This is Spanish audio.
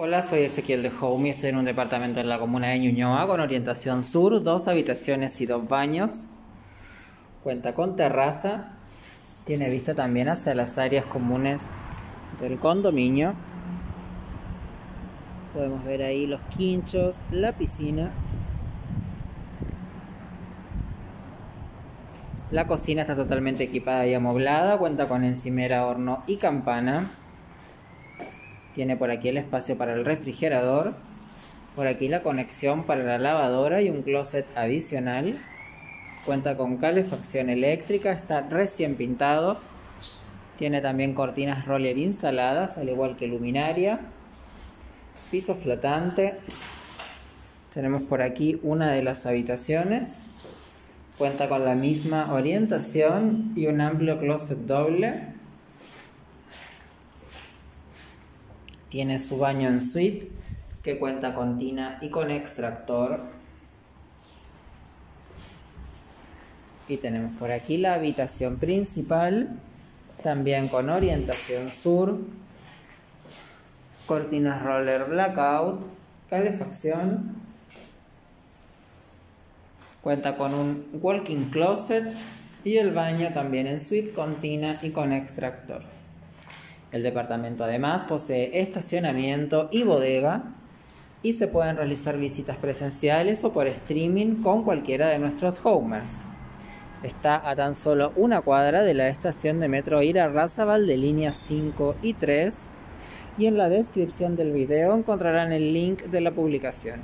Hola, soy Ezequiel de Home y estoy en un departamento en la comuna de Ñuñoa con orientación sur, dos habitaciones y dos baños. Cuenta con terraza, tiene vista también hacia las áreas comunes del condominio. Podemos ver ahí los quinchos, la piscina. La cocina está totalmente equipada y amoblada, cuenta con encimera, horno y campana. Tiene por aquí el espacio para el refrigerador. Por aquí la conexión para la lavadora y un closet adicional. Cuenta con calefacción eléctrica, está recién pintado. Tiene también cortinas roller instaladas, al igual que luminaria. Piso flotante. Tenemos por aquí una de las habitaciones. Cuenta con la misma orientación y un amplio closet doble Tiene su baño en suite que cuenta con tina y con extractor. Y tenemos por aquí la habitación principal, también con orientación sur, cortinas roller blackout, calefacción. Cuenta con un walking closet y el baño también en suite con tina y con extractor. El departamento además posee estacionamiento y bodega y se pueden realizar visitas presenciales o por streaming con cualquiera de nuestros homers. Está a tan solo una cuadra de la estación de metro Ira Razabal de líneas 5 y 3 y en la descripción del video encontrarán el link de la publicación.